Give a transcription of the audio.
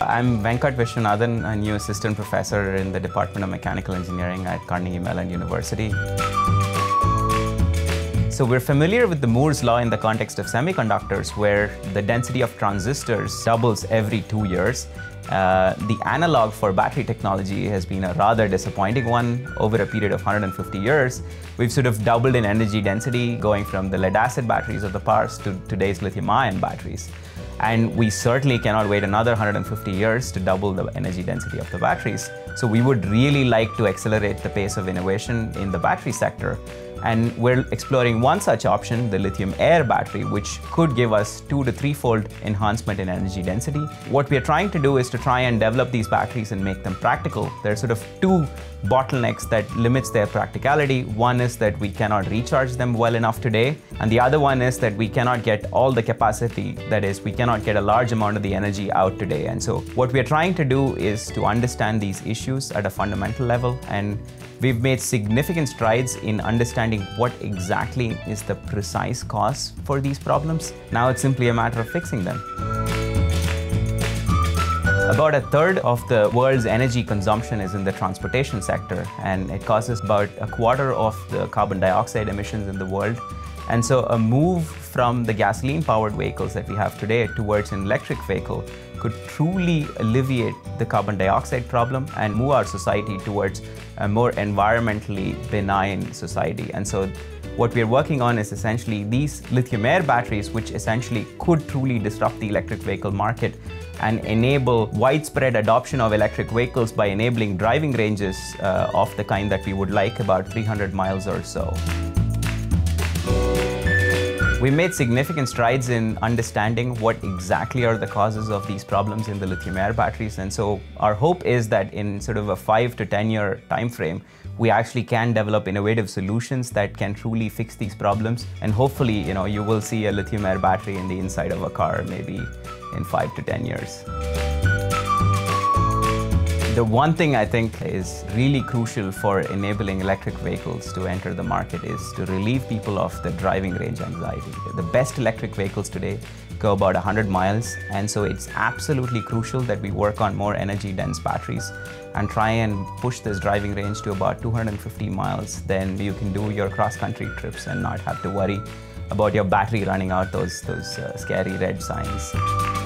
I'm Venkat Viswanathan, a new assistant professor in the Department of Mechanical Engineering at Carnegie Mellon University. So we're familiar with the Moore's law in the context of semiconductors, where the density of transistors doubles every two years. Uh, the analog for battery technology has been a rather disappointing one over a period of 150 years. We've sort of doubled in energy density, going from the lead acid batteries of the past to today's lithium ion batteries. And we certainly cannot wait another 150 years to double the energy density of the batteries. So we would really like to accelerate the pace of innovation in the battery sector. And we're exploring one such option, the lithium air battery, which could give us two to threefold enhancement in energy density. What we are trying to do is to try and develop these batteries and make them practical. There are sort of two bottlenecks that limits their practicality. One is that we cannot recharge them well enough today, and the other one is that we cannot get all the capacity, that is, we cannot get a large amount of the energy out today. And so what we are trying to do is to understand these issues at a fundamental level, and we've made significant strides in understanding what exactly is the precise cause for these problems. Now it's simply a matter of fixing them. About a third of the world's energy consumption is in the transportation sector, and it causes about a quarter of the carbon dioxide emissions in the world. And so, a move from the gasoline powered vehicles that we have today towards an electric vehicle could truly alleviate the carbon dioxide problem and move our society towards a more environmentally benign society. And so, what we're working on is essentially these lithium air batteries, which essentially could truly disrupt the electric vehicle market and enable widespread adoption of electric vehicles by enabling driving ranges uh, of the kind that we would like, about 300 miles or so. We made significant strides in understanding what exactly are the causes of these problems in the lithium air batteries. And so our hope is that in sort of a five to 10 year time frame, we actually can develop innovative solutions that can truly fix these problems. And hopefully, you know, you will see a lithium air battery in the inside of a car maybe in five to 10 years. The one thing I think is really crucial for enabling electric vehicles to enter the market is to relieve people of the driving range anxiety. The best electric vehicles today go about 100 miles, and so it's absolutely crucial that we work on more energy dense batteries and try and push this driving range to about 250 miles. Then you can do your cross country trips and not have to worry about your battery running out those, those uh, scary red signs.